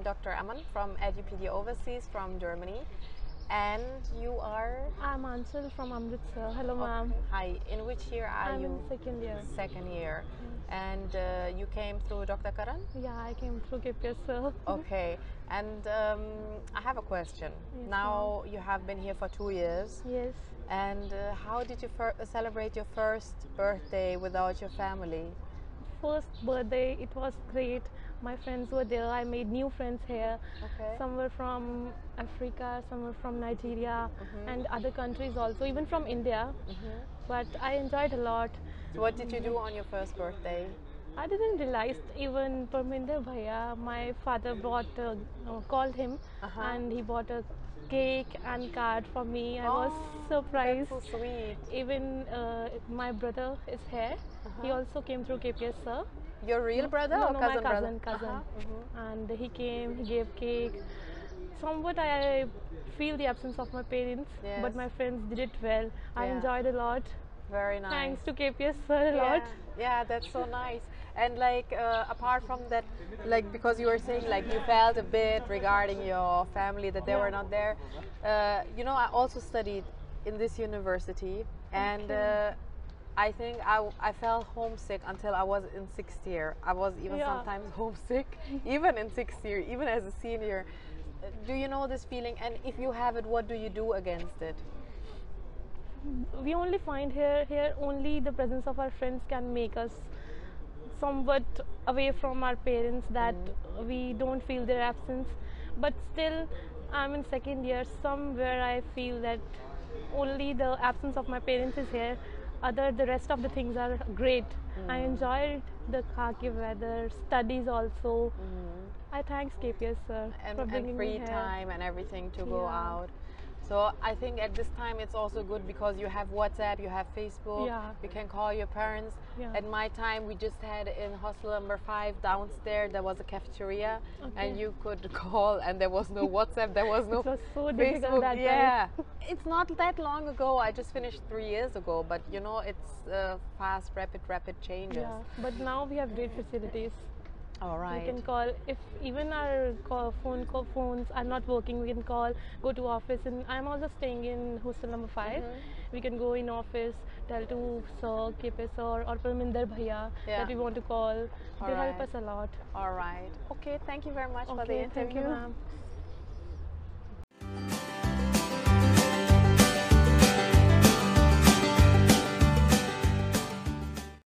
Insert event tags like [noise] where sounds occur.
Dr. Aman from Edupedia Overseas from Germany. And you are? I'm Anshul from Amritsar. Hello, ma'am. Hi. In which year are I'm you? in second year. Second year. And uh, you came through Dr. Karan? Yeah, I came through KPS, sir. [laughs] Okay. And um, I have a question. Yes, now you have been here for two years. Yes. And uh, how did you celebrate your first birthday without your family? First birthday, it was great. My friends were there. I made new friends here. Okay. Some were from Africa, some were from Nigeria, mm-hmm. and other countries also, even from India. Mm-hmm. But I enjoyed a lot. So what did you do on your first birthday? I didn't realize even Parminder Bhaiya, my father brought, uh, uh, called him, Uh-huh. and he bought a cake and card for me. I was Oh, surprised. That's so sweet. Even uh, my brother is here. He also came through KPS, sir. Your real brother no, or no, cousin my cousin, brother? cousin. Uh-huh, mhm. And he came, he gave cake. Somewhat I feel the absence of my parents, Yes. but my friends did it well. I enjoyed a lot. Very nice. Thanks to KPS, sir, a yeah. lot. Yeah, that's so nice. And like uh, apart from that, like because you were saying like you felt a bit regarding your family that they were not there. Uh, you know, I also studied in this university, and Okay. uh, I think I, I felt homesick until I was in sixth year. I was even Yeah. sometimes [laughs] homesick, even in sixth year, even as a senior. Do you know this feeling? And if you have it, what do you do against it? we only find here here only the presence of our friends can make us somewhat away from our parents that we don't feel their absence. But still i'm in second year. Somewhere i feel that only the absence of my parents is here. Other the rest of the things are great. I hmm. enjoyed the Kharkiv weather studies also. Hmm. I thanks kps sir and, for and bringing free me here. time and everything to go out. So I think at this time it's also good because you have WhatsApp, you have Facebook, Yeah. you can call your parents. Yeah. At my time, we just had in hostel number five downstairs there was a cafeteria, and you could [laughs] call, and there was no WhatsApp, there was [laughs] no It was so difficult Facebook. yeah, it's not that long ago. I just finished three years ago, but you know it's uh, fast, rapid, rapid changes. yeah but now we have great facilities All right. We can call if even our call, phone call, phones are not working. We can call, go to office, and I'm also staying in hostel number 5 Mm-hmm. We can go in office, tell to sir, KP sir, or Parminder Bhaiya Yeah. that we want to call. They help us a lot. All right. Okay. Thank you very much for the interview. thank you, ma'am.